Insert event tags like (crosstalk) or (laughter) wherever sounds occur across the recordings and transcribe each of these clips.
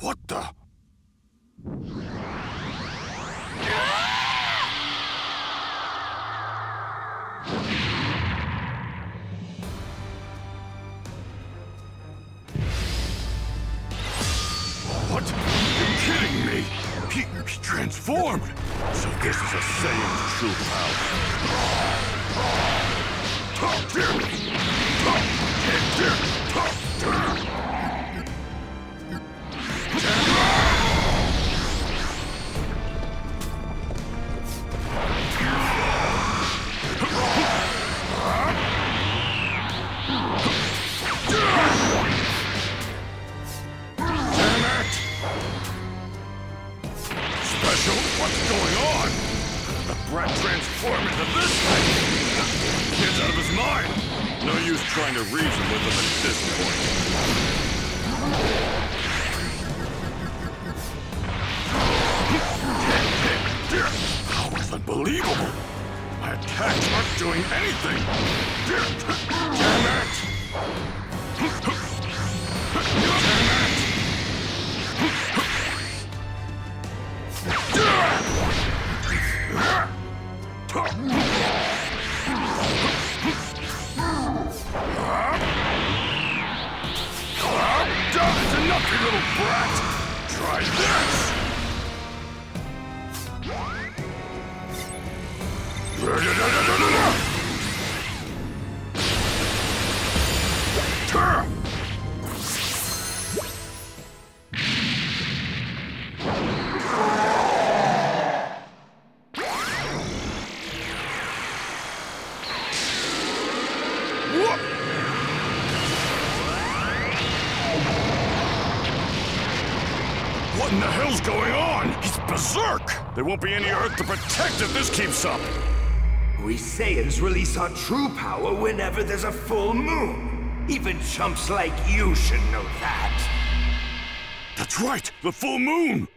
What the? What? You're kidding me! He, transformed! So this is a Saiyan's true power. Talk to me! Talk! Talk! Talk! To reason with him at this point. That was unbelievable! My attacks aren't doing anything! Damn it! Damn it! You little brat! Try this! Turn! What? In the hell's going on? He's berserk! There won't be any Earth to protect if this keeps up! We Saiyans release our true power whenever there's a full moon. Even chumps like you should know that. That's right! The full moon!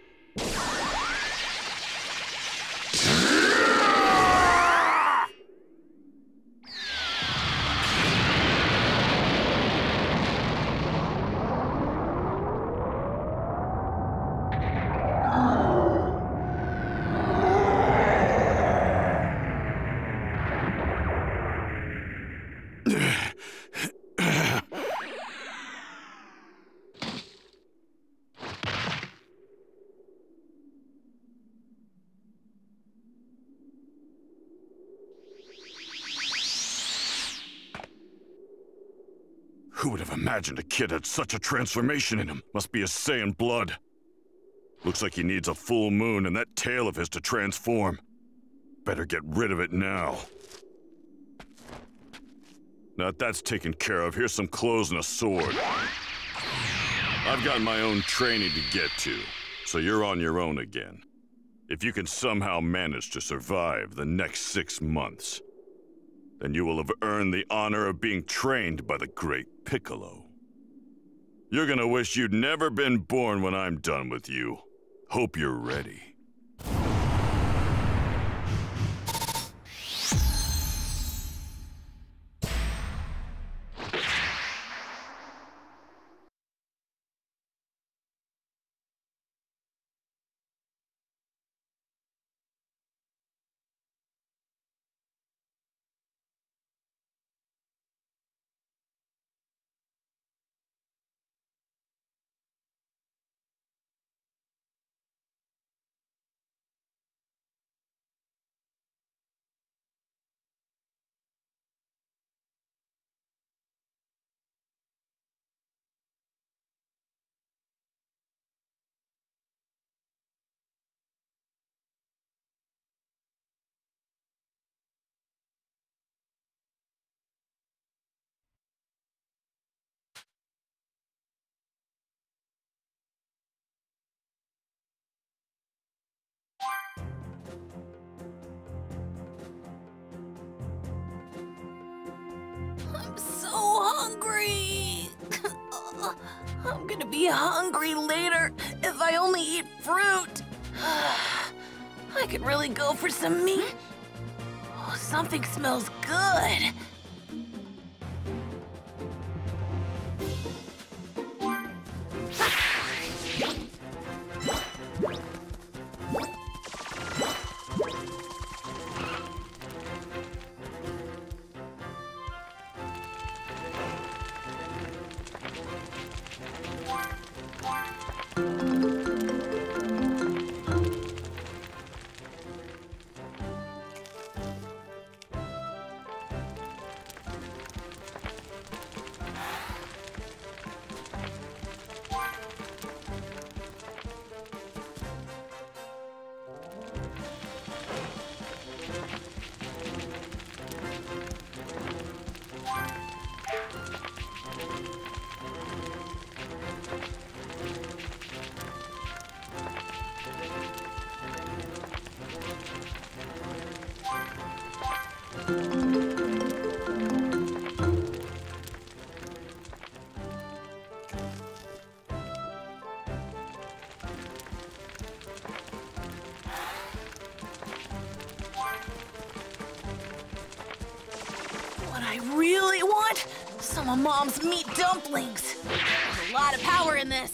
Who would have imagined a kid had such a transformation in him? Must be a Saiyan blood. Looks like he needs a full moon and that tail of his to transform. Better get rid of it now. Now that that's taken care of, here's some clothes and a sword. I've got my own training to get to, so you're on your own again. If you can somehow manage to survive the next six months, then you will have earned the honor of being trained by the great Piccolo. You're gonna wish you'd never been born when I'm done with you. Hope you're ready. I'm so hungry. (laughs) I'm gonna be hungry later if I only eat fruit. (sighs) I could really go for some meat. Oh, something smells good. mom's meat dumplings. There's a lot of power in this.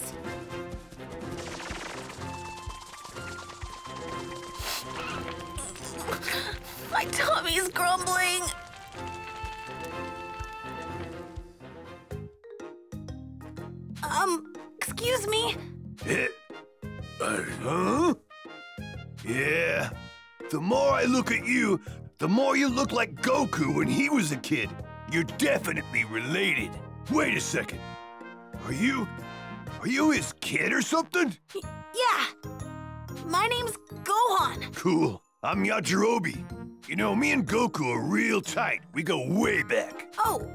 My tummy's grumbling. Um, excuse me? (laughs) Uh, huh? Yeah. The more I look at you, the more you look like Goku when he was a kid. You're definitely related. Wait a second. Are you... Are you his kid or something? Y- yeah. My name's Gohan. Cool. I'm Yajirobe. You know, me and Goku are real tight. We go way back. Oh,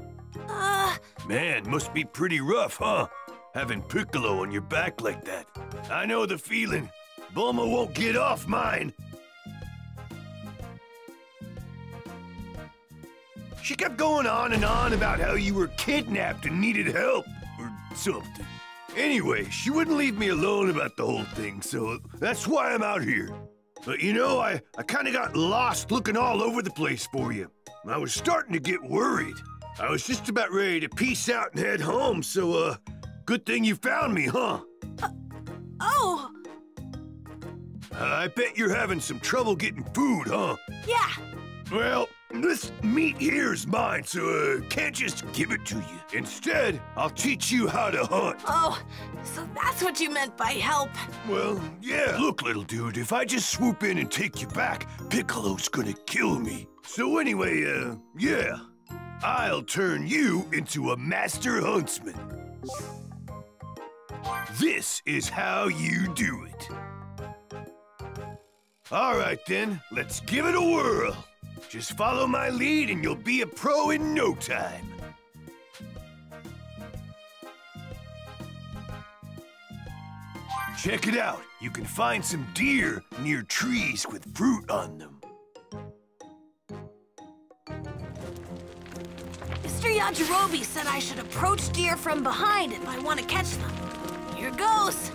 uh, Man, must be pretty rough, huh? Having Piccolo on your back like that. I know the feeling. Bulma won't get off mine. She kept going on and on about how you were kidnapped and needed help, or something. Anyway, she wouldn't leave me alone about the whole thing, so that's why I'm out here. But you know, I, I kinda got lost looking all over the place for you. I was starting to get worried. I was just about ready to peace out and head home, so, uh, good thing you found me, huh? oh, I bet you're having some trouble getting food, huh? yeah. Well, this meat here's mine, so uh, can't just give it to you. Instead, I'll teach you how to hunt. Oh, so that's what you meant by help. Well, yeah. Look, little dude, if I just swoop in and take you back, Piccolo's gonna kill me. So anyway, uh, yeah. I'll turn you into a master huntsman. This is how you do it. All right, then, let's give it a whirl. Just follow my lead and you'll be a pro in no time. Check it out. You can find some deer near trees with fruit on them. Mr. Yajirobe said I should approach deer from behind if I want to catch them. Here goes.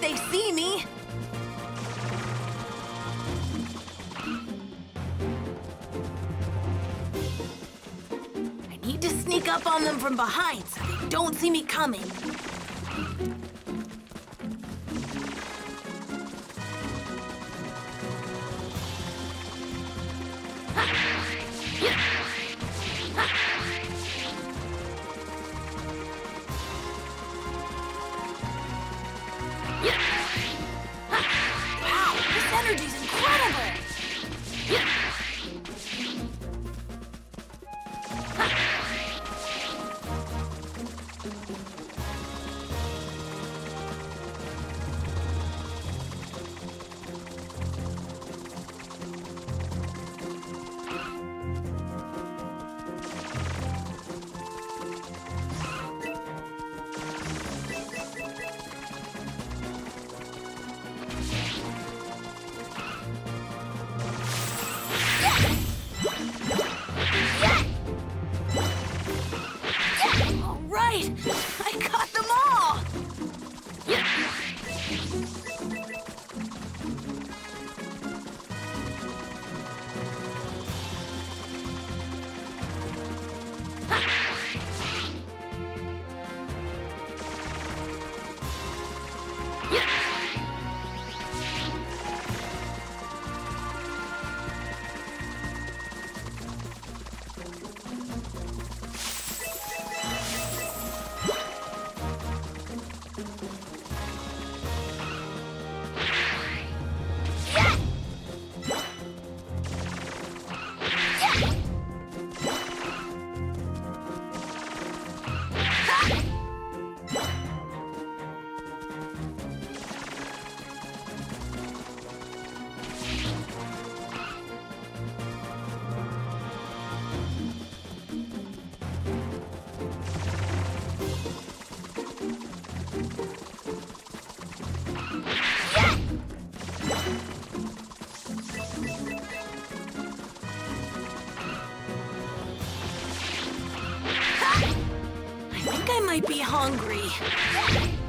They see me. I need to sneak up on them from behind so they don't see me coming. Might be hungry.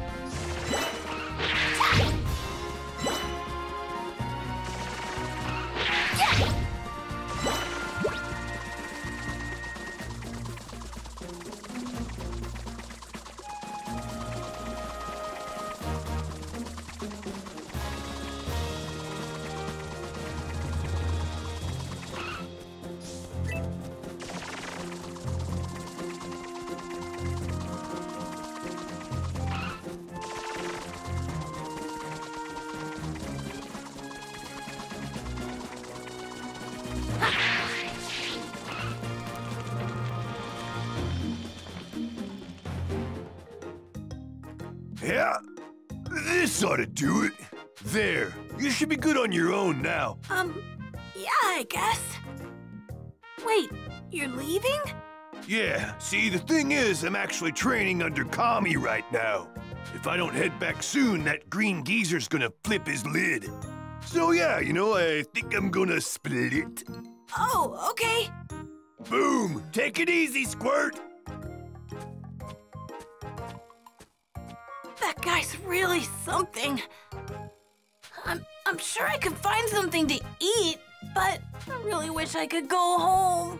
Yeah, this ought to do it. There. You should be good on your own now. Um, yeah, I guess. Wait, you're leaving? Yeah, see, the thing is, I'm actually training under Kami right now. If I don't head back soon, that green geezer's gonna flip his lid. So yeah, you know, I think I'm gonna split. it. Oh, okay. Boom! Take it easy, Squirt! That guy's really something. I'm, I'm sure I could find something to eat, but I really wish I could go home.